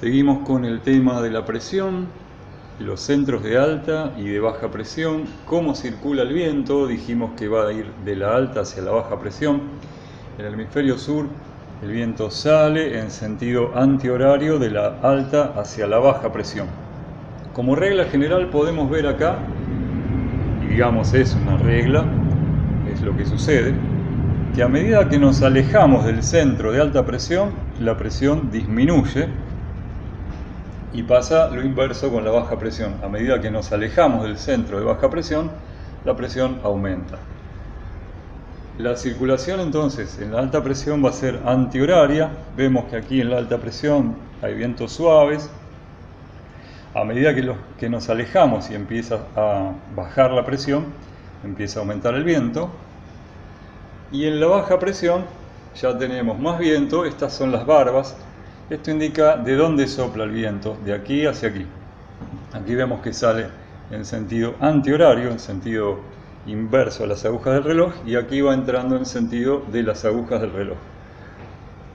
Seguimos con el tema de la presión, los centros de alta y de baja presión, cómo circula el viento, dijimos que va a ir de la alta hacia la baja presión. En el hemisferio sur el viento sale en sentido antihorario de la alta hacia la baja presión. Como regla general podemos ver acá, y digamos es una regla, es lo que sucede, que a medida que nos alejamos del centro de alta presión, la presión disminuye y pasa lo inverso con la baja presión. A medida que nos alejamos del centro de baja presión, la presión aumenta. La circulación entonces en la alta presión va a ser antihoraria. Vemos que aquí en la alta presión hay vientos suaves. A medida que, nos alejamos y empieza a bajar la presión, empieza a aumentar el viento. Y en la baja presión ya tenemos más viento. Estas son las barbas esto indica de dónde sopla el viento, de aquí hacia aquí. Aquí vemos que sale en sentido antihorario, en sentido inverso a las agujas del reloj, y aquí va entrando en sentido de las agujas del reloj.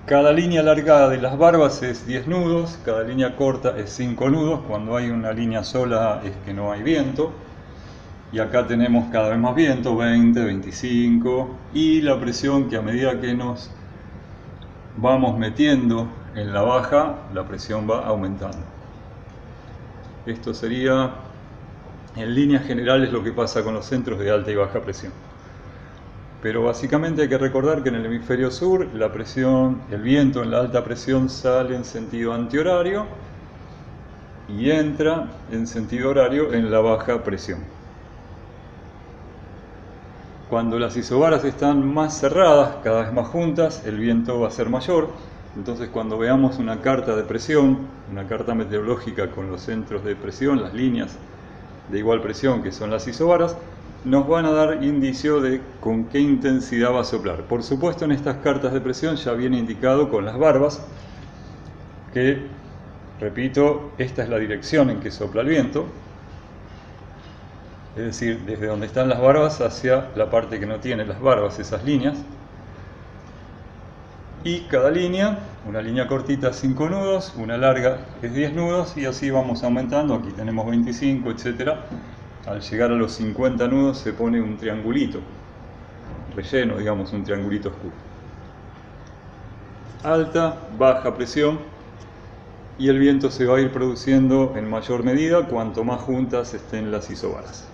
Cada línea alargada de las barbas es 10 nudos, cada línea corta es 5 nudos, cuando hay una línea sola es que no hay viento, y acá tenemos cada vez más viento, 20, 25, y la presión que a medida que nos vamos metiendo en la baja la presión va aumentando. Esto sería en líneas generales lo que pasa con los centros de alta y baja presión. Pero básicamente hay que recordar que en el hemisferio sur la presión, el viento en la alta presión sale en sentido antihorario y entra en sentido horario en la baja presión. Cuando las isobaras están más cerradas, cada vez más juntas, el viento va a ser mayor entonces cuando veamos una carta de presión, una carta meteorológica con los centros de presión, las líneas de igual presión que son las isobaras, nos van a dar indicio de con qué intensidad va a soplar. Por supuesto en estas cartas de presión ya viene indicado con las barbas que, repito, esta es la dirección en que sopla el viento, es decir, desde donde están las barbas hacia la parte que no tiene las barbas, esas líneas, y cada línea, una línea cortita 5 nudos, una larga es 10 nudos y así vamos aumentando, aquí tenemos 25, etc. Al llegar a los 50 nudos se pone un triangulito, relleno, digamos, un triangulito oscuro. Alta, baja presión y el viento se va a ir produciendo en mayor medida cuanto más juntas estén las isobaras.